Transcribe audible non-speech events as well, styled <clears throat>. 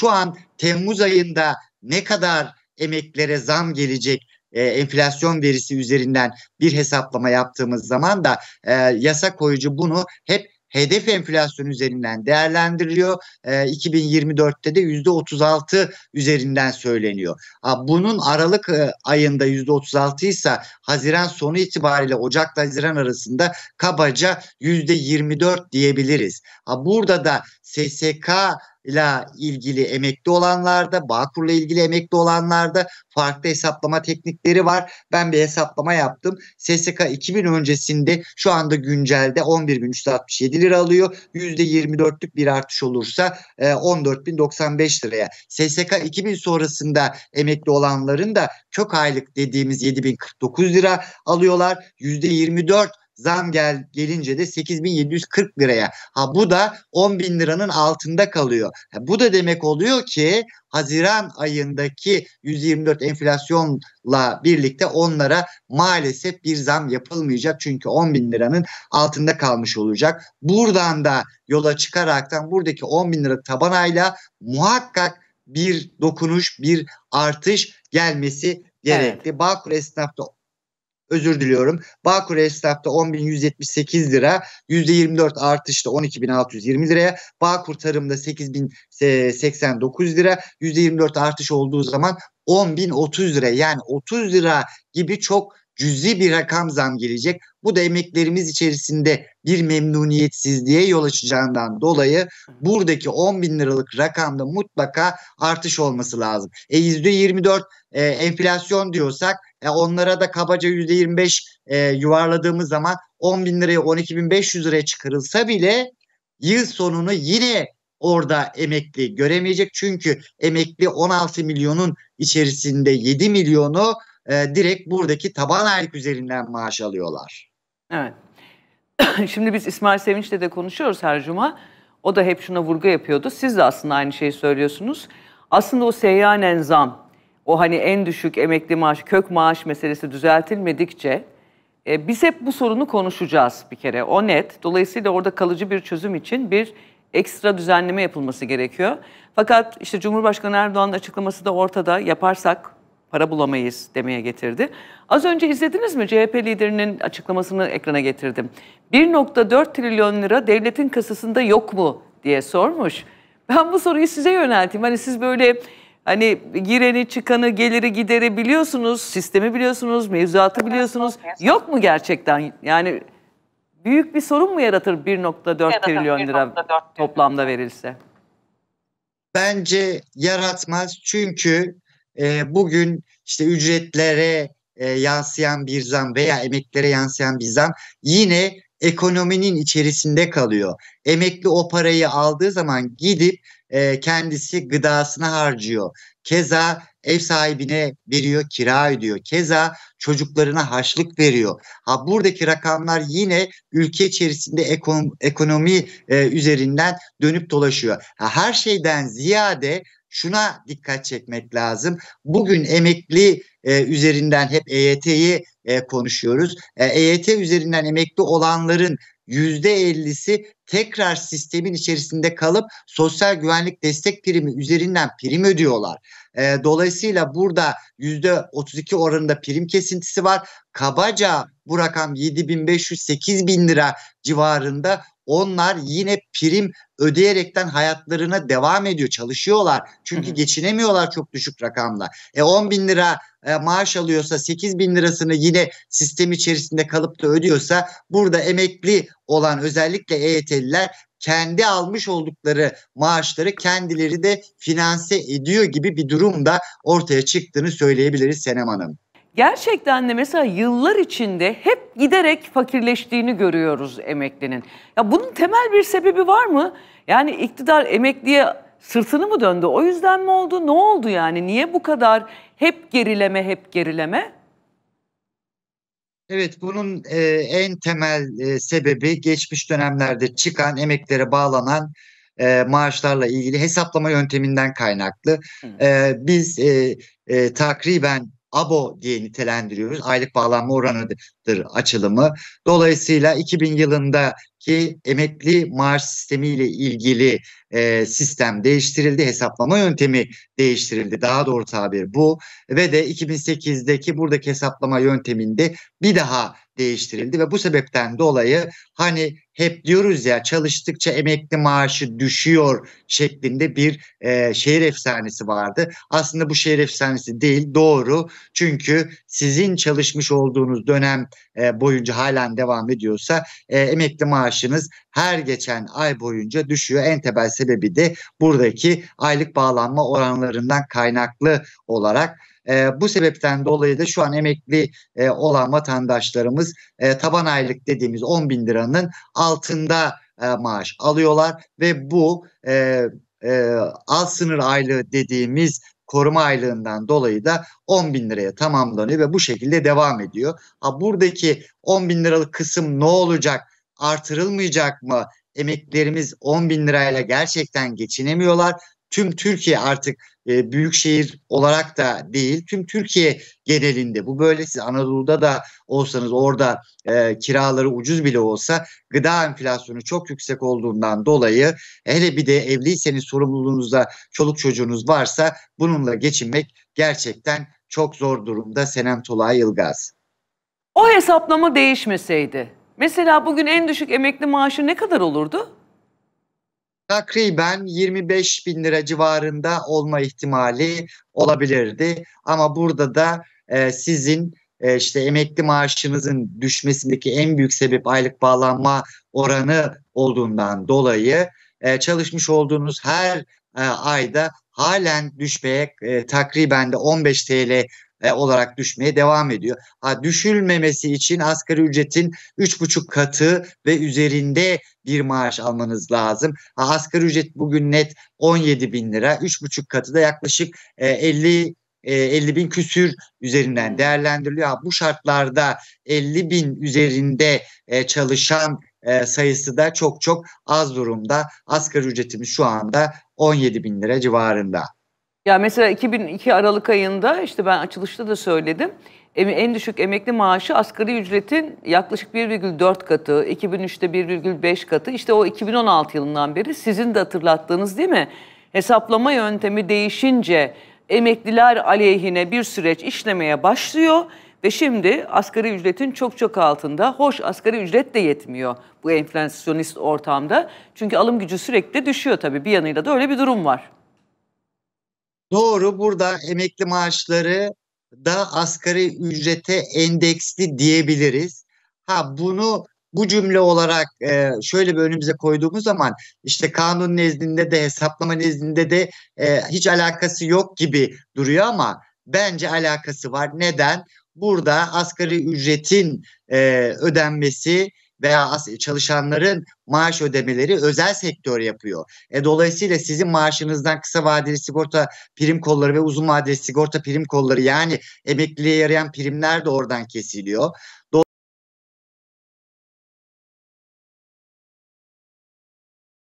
şu an Temmuz ayında ne kadar emeklere zam gelecek e, enflasyon verisi üzerinden bir hesaplama yaptığımız zaman da e, yasa koyucu bunu hep hedef enflasyon üzerinden değerlendiriliyor. E, 2024'te de %36 üzerinden söyleniyor. Ha, bunun Aralık e, ayında %36 ise Haziran sonu itibariyle Ocak'la Haziran arasında kabaca %24 diyebiliriz. Ha, burada da SSK ile ilgili emekli olanlarda, Bağkur'la ilgili emekli olanlarda farklı hesaplama teknikleri var. Ben bir hesaplama yaptım. SSK 2000 öncesinde şu anda güncelde 11.367 lira alıyor. %24'lük bir artış olursa 14.095 e, liraya. SSK 2000 sonrasında emekli olanların da kök aylık dediğimiz 7.049 lira alıyorlar. %24 Zam gel gelince de 8740 liraya. Ha bu da 10 bin liranın altında kalıyor. Ha, bu da demek oluyor ki Haziran ayındaki 124 enflasyonla birlikte onlara maalesef bir zam yapılmayacak. Çünkü 10 bin liranın altında kalmış olacak. Buradan da yola çıkaraktan buradaki 10 bin lira taban ayla muhakkak bir dokunuş, bir artış gelmesi gerekli. Evet. Bağkur esnafta özür diliyorum. Bağkur esnafta 10.178 lira. %24 artışta 12.620 liraya. Bağkur tarımda 8.089 lira. %24 artış olduğu zaman 10.030 lira. Yani 30 lira gibi çok cüzi bir rakam zam gelecek. Bu da emeklerimiz içerisinde bir memnuniyetsizliğe yol açacağından dolayı buradaki 10 bin liralık rakamda mutlaka artış olması lazım. E %24 e, enflasyon diyorsak e, onlara da kabaca %25 e, yuvarladığımız zaman 10 bin liraya 12 bin 500 liraya çıkarılsa bile yıl sonunu yine orada emekli göremeyecek. Çünkü emekli 16 milyonun içerisinde 7 milyonu e, direkt buradaki taban aylık üzerinden maaş alıyorlar. Evet. <clears throat> Şimdi biz İsmail Sevinç'le de konuşuyoruz her cuma. O da hep şuna vurgu yapıyordu. Siz de aslında aynı şeyi söylüyorsunuz. Aslında o seyyanen zam, o hani en düşük emekli maaş, kök maaş meselesi düzeltilmedikçe e, biz hep bu sorunu konuşacağız bir kere. O net. Dolayısıyla orada kalıcı bir çözüm için bir ekstra düzenleme yapılması gerekiyor. Fakat işte Cumhurbaşkanı Erdoğan'ın açıklaması da ortada. Yaparsak para bulamayız demeye getirdi. Az önce izlediniz mi CHP liderinin açıklamasını ekrana getirdim. 1.4 trilyon lira devletin kasasında yok mu diye sormuş. Ben bu soruyu size yönelteyim. Hani siz böyle hani gireni, çıkanı, geliri, gideri biliyorsunuz, sistemi biliyorsunuz, mevzuatı biliyorsunuz. Yok mu gerçekten? Yani büyük bir sorun mu yaratır 1.4 trilyon lira toplamda verilse? Bence yaratmaz çünkü e, bugün işte ücretlere e, yansıyan bir zam veya emeklere yansıyan bir zam yine ekonominin içerisinde kalıyor. Emekli o parayı aldığı zaman gidip e, kendisi gıdasına harcıyor. Keza ev sahibine veriyor, kira ödüyor. Keza çocuklarına harçlık veriyor. Ha buradaki rakamlar yine ülke içerisinde ekonomi, ekonomi e, üzerinden dönüp dolaşıyor. Ha, her şeyden ziyade şuna dikkat çekmek lazım. Bugün emekli e, üzerinden hep EYT'yi e, konuşuyoruz. E, EYT üzerinden emekli olanların %50'si tekrar sistemin içerisinde kalıp sosyal güvenlik destek primi üzerinden prim ödüyorlar. E, dolayısıyla burada %32 oranında prim kesintisi var. Kabaca bu rakam 7500-8000 lira civarında onlar yine prim ödeyerekten hayatlarına devam ediyor, çalışıyorlar. Çünkü geçinemiyorlar çok düşük rakamla. E 10 bin lira e, maaş alıyorsa 8 bin lirasını yine sistem içerisinde kalıp da ödüyorsa burada emekli olan özellikle EYT'liler kendi almış oldukları maaşları kendileri de finanse ediyor gibi bir durum da ortaya çıktığını söyleyebiliriz Senem Hanım. Gerçekten de mesela yıllar içinde hep giderek fakirleştiğini görüyoruz emeklinin. Ya bunun temel bir sebebi var mı? Yani iktidar emekliye sırtını mı döndü? O yüzden mi oldu? Ne oldu yani? Niye bu kadar hep gerileme, hep gerileme? Evet bunun e, en temel e, sebebi geçmiş dönemlerde çıkan emeklere bağlanan e, maaşlarla ilgili hesaplama yönteminden kaynaklı. E, biz e, e, takriben ABO diye nitelendiriyoruz. Aylık bağlanma oranıdır açılımı. Dolayısıyla 2000 yılındaki emekli maaş sistemi ile ilgili e, sistem değiştirildi, hesaplama yöntemi değiştirildi. Daha doğru tabir bu ve de 2008'deki buradaki hesaplama yönteminde bir daha değiştirildi ve bu sebepten dolayı hani hep diyoruz ya çalıştıkça emekli maaşı düşüyor şeklinde bir e, şehir efsanesi vardı. Aslında bu şehir efsanesi değil doğru çünkü sizin çalışmış olduğunuz dönem e, boyunca halen devam ediyorsa e, emekli maaşınız her geçen ay boyunca düşüyor. En temel sebebi de buradaki aylık bağlanma oranlarından kaynaklı olarak. E, bu sebepten dolayı da şu an emekli e, olan vatandaşlarımız e, taban aylık dediğimiz 10 bin liranın altında e, maaş alıyorlar ve bu e, e, alt sınır aylığı dediğimiz koruma aylığından dolayı da 10 bin liraya tamamlanıyor ve bu şekilde devam ediyor. Ha, buradaki 10 bin liralık kısım ne olacak? Artırılmayacak mı? Emeklilerimiz 10 bin lirayla gerçekten geçinemiyorlar. Tüm Türkiye artık e, büyük şehir olarak da değil tüm Türkiye genelinde. Bu böyle siz Anadolu'da da olsanız orada e, kiraları ucuz bile olsa gıda enflasyonu çok yüksek olduğundan dolayı hele bir de evliyseniz sorumluluğunuzda çoluk çocuğunuz varsa bununla geçinmek gerçekten çok zor durumda. Senem Tolay Ilgaz. O hesaplama değişmeseydi mesela bugün en düşük emekli maaşı ne kadar olurdu? takriben 25 bin lira civarında olma ihtimali olabilirdi. Ama burada da e, sizin e, işte emekli maaşınızın düşmesindeki en büyük sebep aylık bağlanma oranı olduğundan dolayı e, çalışmış olduğunuz her e, ayda halen düşmeye e, takriben de 15 TL e, olarak düşmeye devam ediyor. Ha, düşülmemesi için asgari ücretin 3,5 katı ve üzerinde bir maaş almanız lazım. Ha, asgari ücret bugün net 17 bin lira. 3,5 katı da yaklaşık e, 50 50 e, bin küsür üzerinden değerlendiriliyor. Ha, bu şartlarda 50 bin üzerinde e, çalışan e, sayısı da çok çok az durumda. Asgari ücretimiz şu anda 17 bin lira civarında. Ya mesela 2002 Aralık ayında işte ben açılışta da söyledim. En düşük emekli maaşı asgari ücretin yaklaşık 1,4 katı, 2003'te 1,5 katı. İşte o 2016 yılından beri sizin de hatırlattığınız değil mi? Hesaplama yöntemi değişince emekliler aleyhine bir süreç işlemeye başlıyor ve şimdi asgari ücretin çok çok altında. Hoş asgari ücret de yetmiyor bu enflasyonist ortamda. Çünkü alım gücü sürekli düşüyor tabii. Bir yanıyla da öyle bir durum var. Doğru burada emekli maaşları da asgari ücrete endeksli diyebiliriz. Ha bunu bu cümle olarak e, şöyle bir önümüze koyduğumuz zaman işte kanun nezdinde de hesaplama nezdinde de e, hiç alakası yok gibi duruyor ama bence alakası var. Neden? Burada asgari ücretin e, ödenmesi veya çalışanların maaş ödemeleri özel sektör yapıyor. E, dolayısıyla sizin maaşınızdan kısa vadeli sigorta prim kolları ve uzun vadeli sigorta prim kolları yani emekliliğe yarayan primler de oradan kesiliyor.